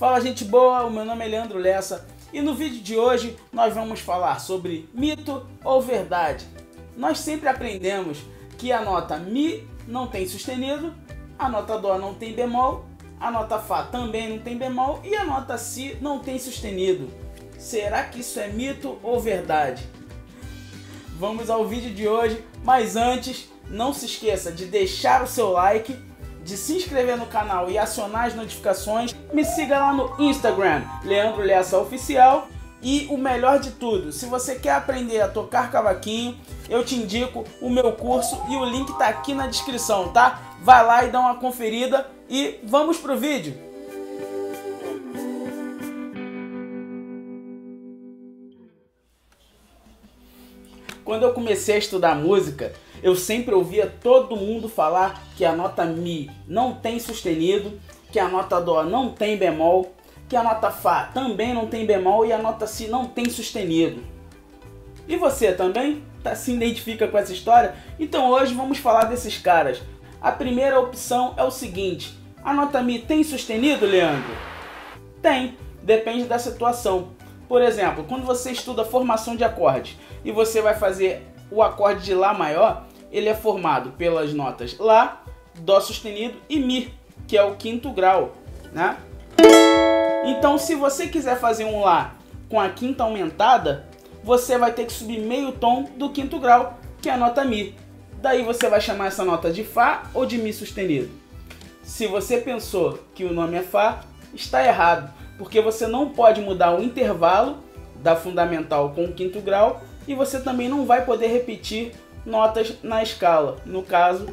Fala gente boa, o meu nome é Leandro Lessa e no vídeo de hoje nós vamos falar sobre mito ou verdade. Nós sempre aprendemos que a nota Mi não tem sustenido, a nota Dó não tem bemol, a nota Fá também não tem bemol e a nota Si não tem sustenido. Será que isso é mito ou verdade? Vamos ao vídeo de hoje, mas antes não se esqueça de deixar o seu like, de se inscrever no canal e acionar as notificações. Me siga lá no Instagram, Leandro Lessa Oficial. E o melhor de tudo, se você quer aprender a tocar cavaquinho, eu te indico o meu curso e o link tá aqui na descrição, tá? Vai lá e dá uma conferida e vamos pro vídeo. Quando eu comecei a estudar música, eu sempre ouvia todo mundo falar que a nota Mi não tem sustenido, que a nota Dó não tem bemol, que a nota Fá também não tem bemol e a nota Si não tem sustenido. E você também tá, se identifica com essa história? Então hoje vamos falar desses caras. A primeira opção é o seguinte: a nota Mi tem sustenido, Leandro? Tem, depende da situação. Por exemplo, quando você estuda formação de acordes e você vai fazer o acorde de Lá maior, ele é formado pelas notas Lá, Dó sustenido e Mi, que é o quinto grau, né? Então, se você quiser fazer um Lá com a quinta aumentada, você vai ter que subir meio tom do quinto grau, que é a nota Mi. Daí você vai chamar essa nota de Fá ou de Mi sustenido. Se você pensou que o nome é Fá, está errado, porque você não pode mudar o intervalo da fundamental com o quinto grau e você também não vai poder repetir notas na escala. No caso,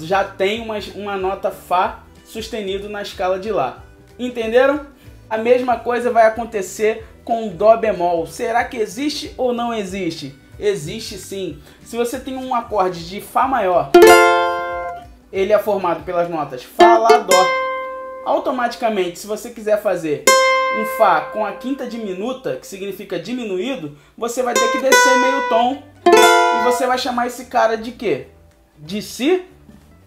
já tem uma, uma nota Fá sustenido na escala de Lá. Entenderam? A mesma coisa vai acontecer com Dó bemol. Será que existe ou não existe? Existe sim. Se você tem um acorde de Fá maior, ele é formado pelas notas Fá, Lá, Dó. Automaticamente, se você quiser fazer um Fá com a quinta diminuta, que significa diminuído, você vai ter que descer meio tom e você vai chamar esse cara de quê? De Si?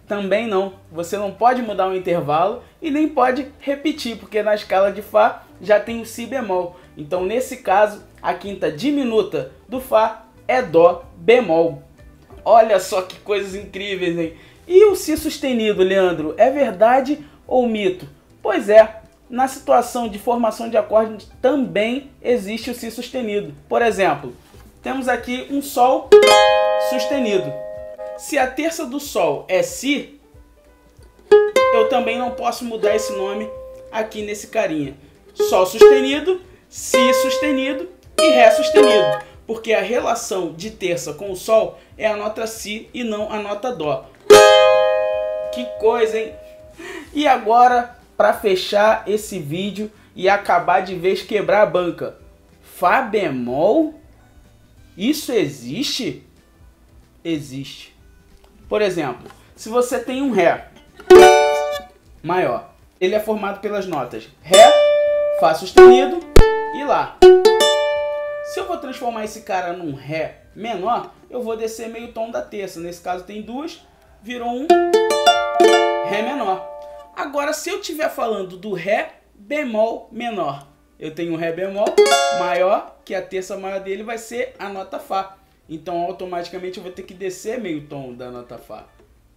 Também não. Você não pode mudar o intervalo e nem pode repetir, porque na escala de Fá já tem o Si bemol. Então, nesse caso, a quinta diminuta do Fá é Dó bemol. Olha só que coisas incríveis, hein? E o Si sustenido, Leandro, é verdade ou mito? Pois é, na situação de formação de acordes também existe o Si sustenido. Por exemplo, temos aqui um Sol sustenido. Se a terça do Sol é Si, eu também não posso mudar esse nome aqui nesse carinha. Sol sustenido, Si sustenido e Ré sustenido. Porque a relação de terça com o Sol é a nota Si e não a nota Dó. Que coisa, hein? E agora para fechar esse vídeo e acabar de vez quebrar a banca. Fá bemol? Isso existe? Existe. Por exemplo, se você tem um Ré maior, ele é formado pelas notas Ré, Fá sustenido e Lá. Se eu vou transformar esse cara num Ré menor, eu vou descer meio tom da terça. Nesse caso tem duas, virou um Ré menor. Agora, se eu estiver falando do Ré bemol menor, eu tenho um Ré bemol maior, que a terça maior dele vai ser a nota Fá. Então, automaticamente, eu vou ter que descer meio tom da nota Fá.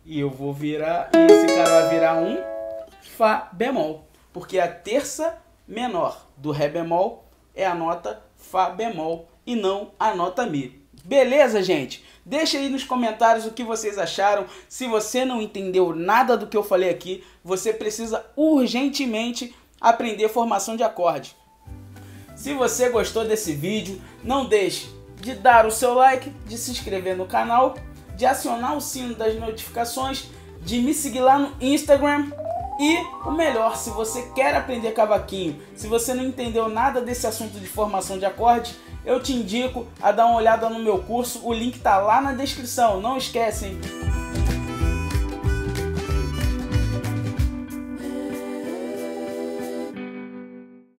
E eu vou virar, e esse cara vai virar um Fá bemol. Porque a terça menor do Ré bemol é a nota Fá bemol e não a nota Mi. Beleza, gente? Deixa aí nos comentários o que vocês acharam. Se você não entendeu nada do que eu falei aqui, você precisa urgentemente aprender formação de acorde. Se você gostou desse vídeo, não deixe de dar o seu like, de se inscrever no canal, de acionar o sino das notificações, de me seguir lá no Instagram e o melhor, se você quer aprender cavaquinho, se você não entendeu nada desse assunto de formação de acordes, eu te indico a dar uma olhada no meu curso, o link tá lá na descrição, não esquecem.